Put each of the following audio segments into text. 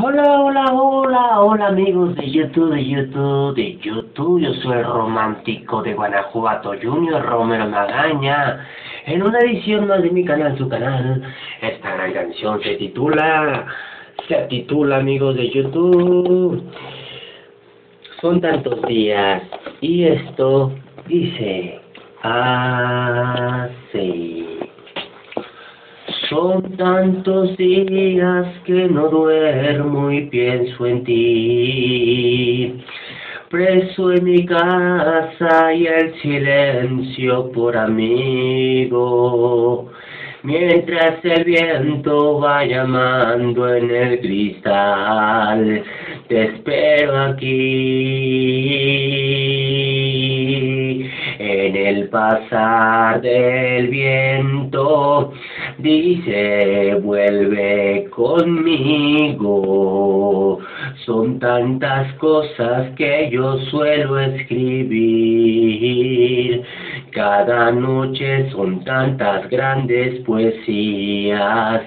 Hola, hola, hola, hola amigos de YouTube, de YouTube, de YouTube. Yo soy el romántico de Guanajuato Junior, Romero Magaña. En una edición más de mi canal, su canal, esta gran canción se titula, se titula amigos de YouTube. Son tantos días y esto dice así. Son tantos días que no duermo y pienso en ti. Preso en mi casa y el silencio por amigo. Mientras el viento va llamando en el cristal, te espero aquí. En el pasar del viento dice vuelve conmigo. Son tantas cosas que yo suelo escribir. Cada noche son tantas grandes poesías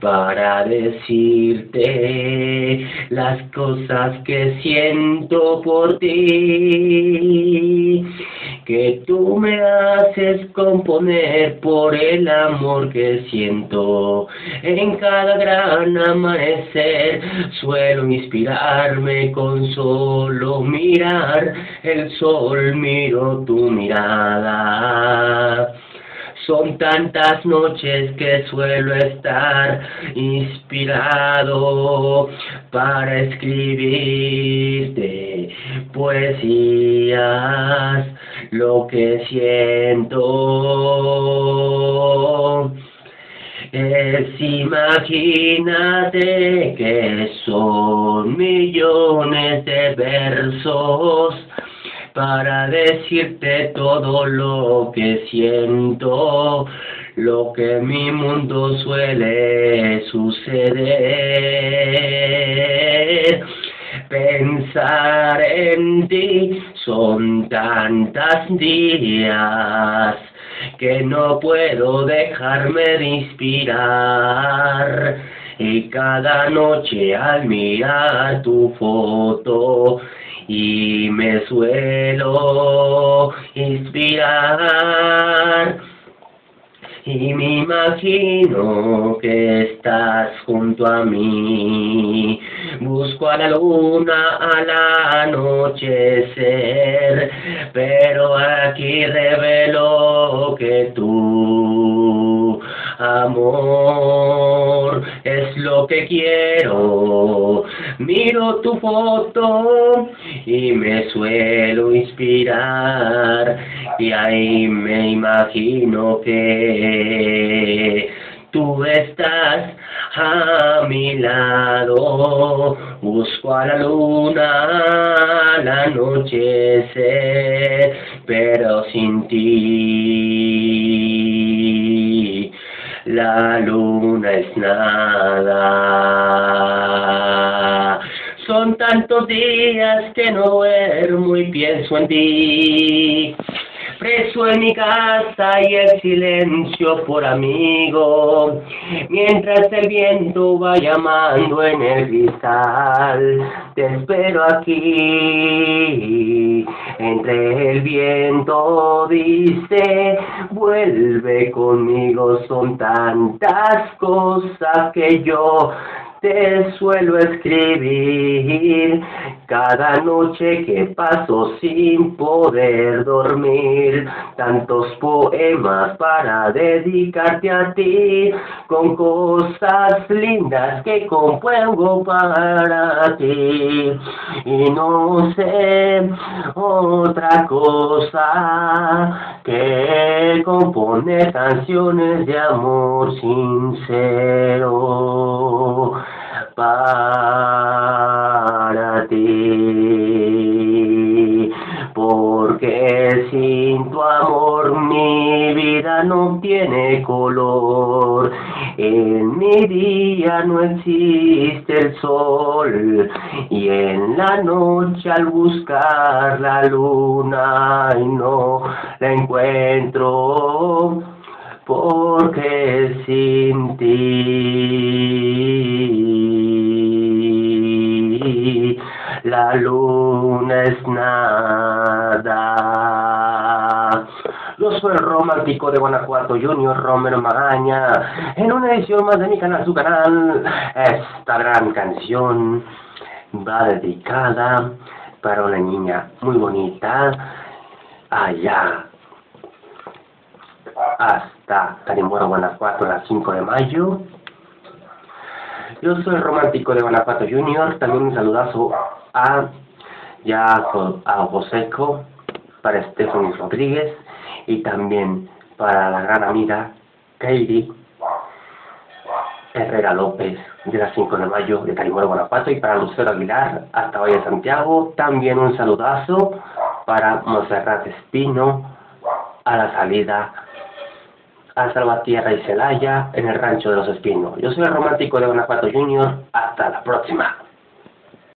para decirte las cosas que siento por ti que tú me haces componer por el amor que siento. En cada gran amanecer suelo inspirarme con solo mirar el sol, miro tu mirada. Son tantas noches que suelo estar inspirado para escribirte poesías lo que siento. Es imagínate que son millones de versos para decirte todo lo que siento, lo que en mi mundo suele suceder. Pensar en ti son tantas días que no puedo dejarme de inspirar. Y cada noche al mirar tu foto y me suelo inspirar. Y me imagino que estás junto a mí. Busco a la luna al anochecer, pero aquí revelo que tú, amor, es lo que quiero. Miro tu foto y me suelo inspirar y ahí me imagino que tú estás a mi lado, busco a la luna al anochecer, pero sin ti. La luna es nada. Son tantos días que no duermo y pienso en ti en mi casa y el silencio por amigo, mientras el viento va llamando en el cristal, te espero aquí, entre el viento dice, vuelve conmigo, son tantas cosas que yo te suelo escribir cada noche que paso sin poder dormir, tantos poemas para dedicarte a ti, con cosas lindas que compongo para ti. Y no sé otra cosa que componer canciones de amor sincero para ti. Porque sin tu amor mi vida no tiene color. En mi día no existe el sol y en la noche al buscar la luna y no la encuentro porque sin ti la luna es nada. Yo soy el romántico de Guanajuato Junior, Romero Magaña, en una edición más de mi canal, su canal. Esta gran canción va dedicada para una niña muy bonita allá hasta Canimoro, Guanajuato, a las 5 de mayo. Yo soy el romántico de Guanajuato Junior, también un saludazo a ya a Joseco, para Stephanie Rodríguez y también para la gran amiga Katie Herrera López de las 5 de mayo de Calimoro, Guanajuato y para Lucero Aguilar hasta Valle Santiago. También un saludazo para Monserrat Espino a la salida a Salvatierra y Celaya en el rancho de los Espinos. Yo soy el romántico de Guanajuato Junior. Hasta la próxima.